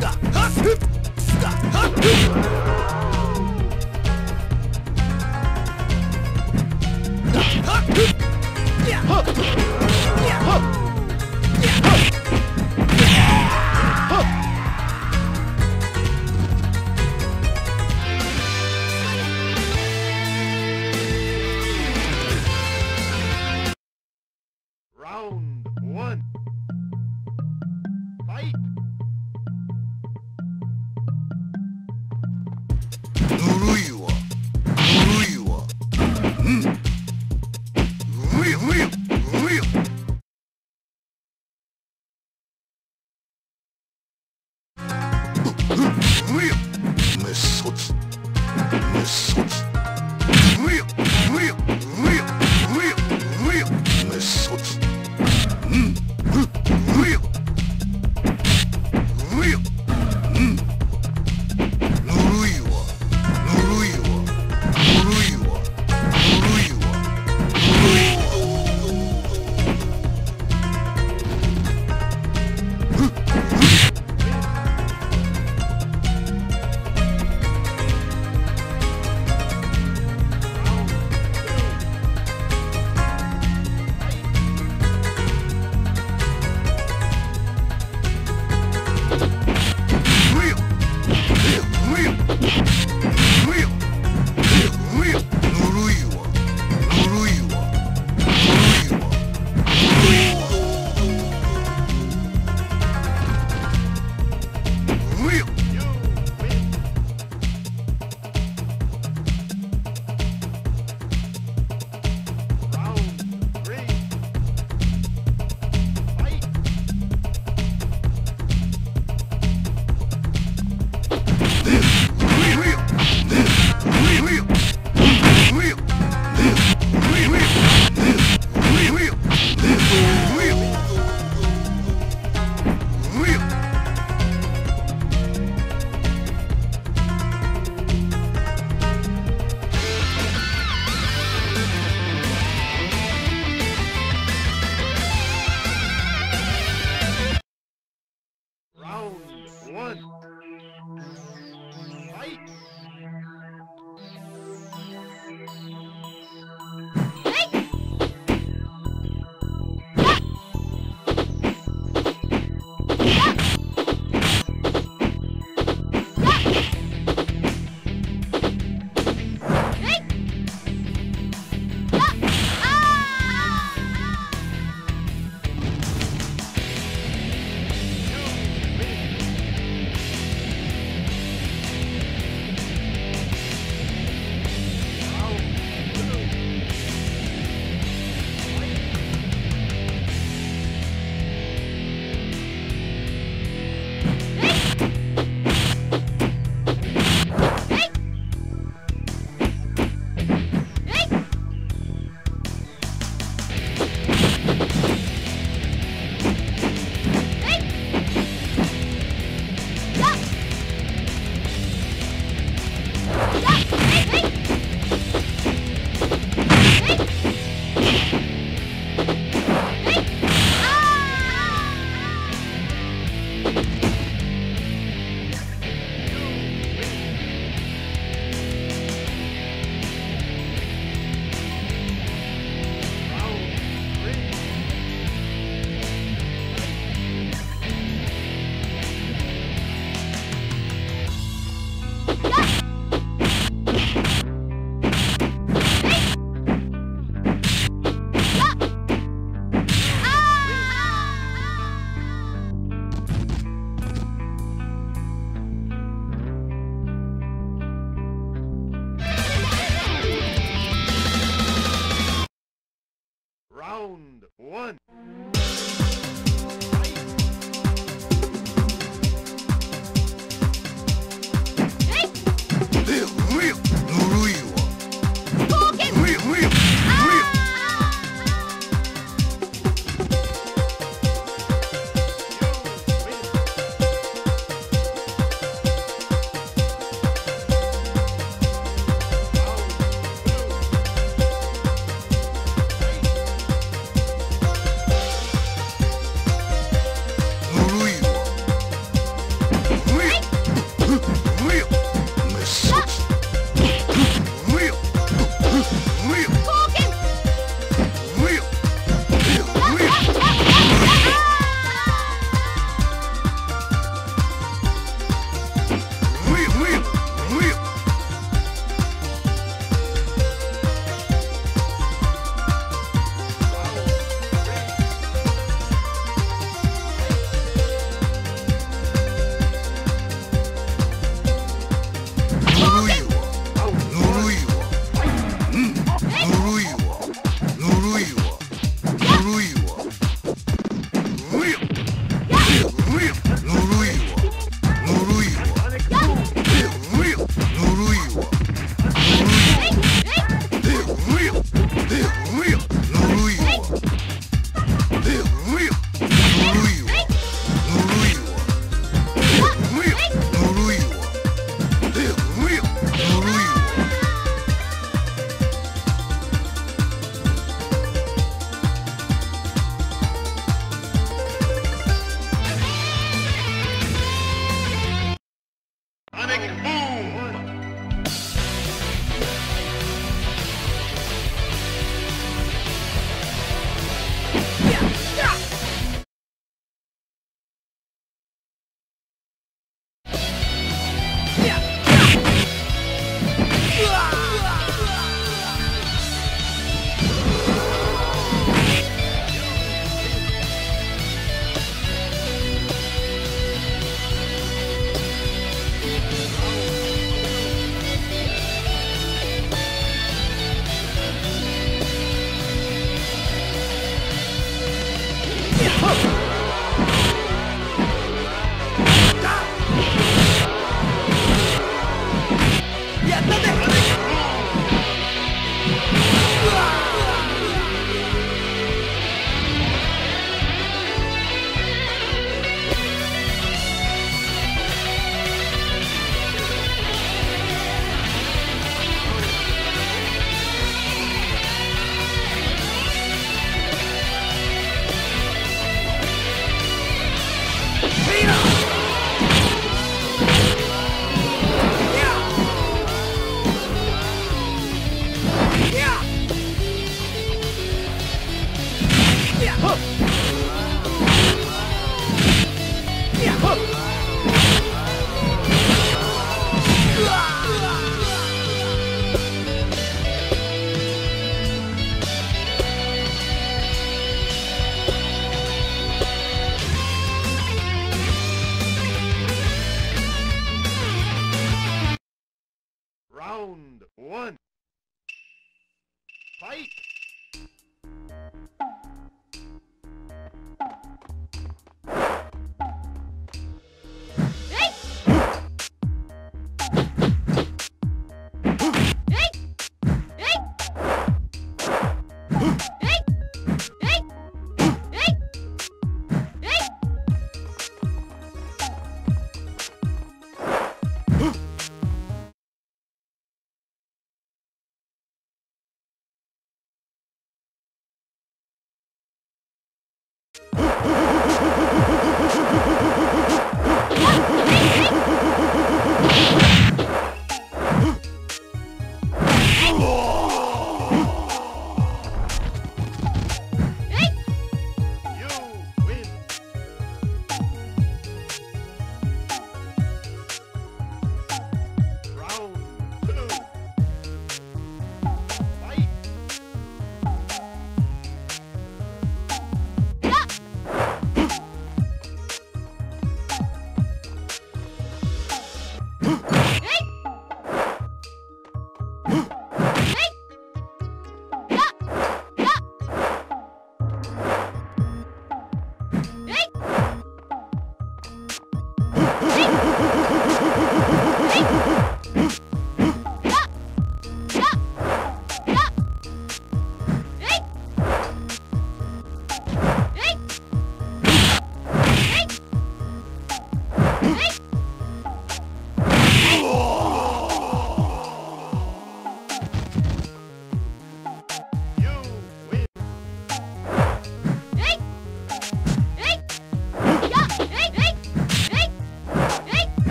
Да.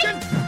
Attention!